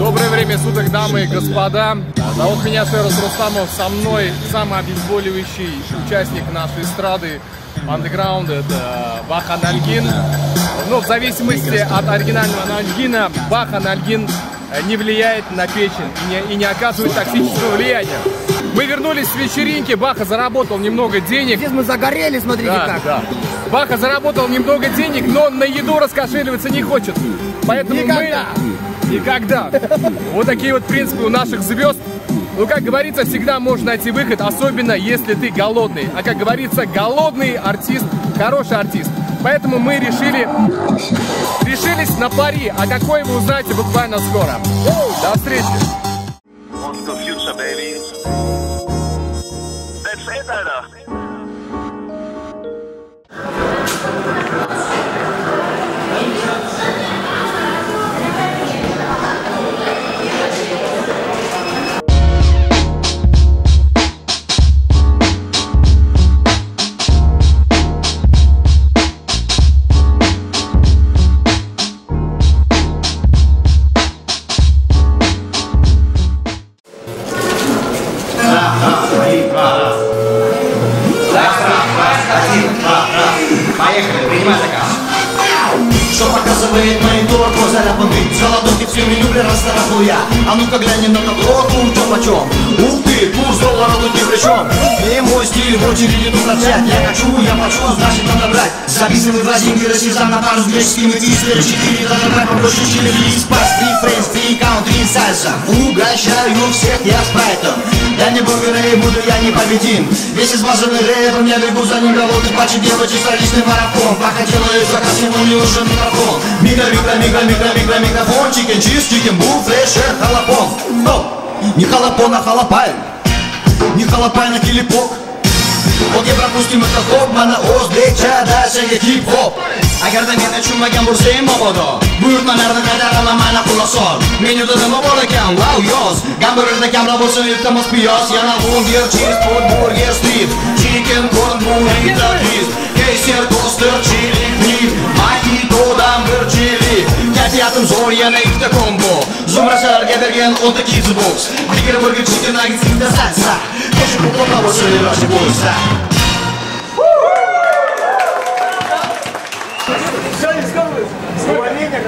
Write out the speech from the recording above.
Доброе время суток, дамы и господа. Зовут меня Шерус Рустамов. Со мной самый обезболивающий участник нашей эстрады андеграунда. Это Баха Нальгин. Но в зависимости от оригинального Нальгина, Баха Нальгин не влияет на печень и не, и не оказывает токсического влияния. Мы вернулись с вечеринки, Баха заработал немного денег. Здесь мы загорели, смотрите Да, как. да. Баха заработал немного денег, но на еду раскошеливаться не хочет. Поэтому Никогда. мы... Никогда. Вот такие вот принципы у наших звезд. Ну, как говорится, всегда можно найти выход, особенно если ты голодный. А как говорится, голодный артист, хороший артист. Поэтому мы решили, решились на пари, а какой вы узнаете буквально скоро. До встречи! That's it, Alter. Поехали, принимай заказ. Что показывает монитор лапанды С голодовки все меню расторопил я. А ну-ка глянем на табло, чё почем Ух ты, курс доллара тут ни при чем И мой стиль в очереди тут торчать. Я хочу, я хочу, значит надо брать. Записывай гвоздинки, расчезан на пару с греческими твистеры Четыре надо брать побольше чили, три спас, три фрейс, три каунт, три сальса. Угощаю всех я спрайтом. Я не бургер и буду я непобедим. Весь измазанный рэпом, я бегу за ним голодный Пачи девочек, столичный марафон. Пока делаю заказ, ему не нужен микрофон Микро, микро, микро, микро, микро, микрофон Чикен чиз, чикен бу, фрешер, халапон. Стоп! Не халапон, а халапай Не халапай на килипок. Okey пропустим это хоп, mana o'zbekcha darsaga hip-hop Agarda men tushunmagan bo'lsang mabodo Buyurtmalarni qaytaraman mana quloq sol Menyuda nima bor ekan, wow yoz Gamburgerda kamroq bo'lsin iltimos piyoz Yana burger, cheese, food, burger, street bor yana ikkita kombo zumrachalarga bergan o'ta kizi boks yigirma birga chicken nagitsingda saksa qo'shib qo'llab o'sirlashi bo'lsa Все, не скажу. Словения, как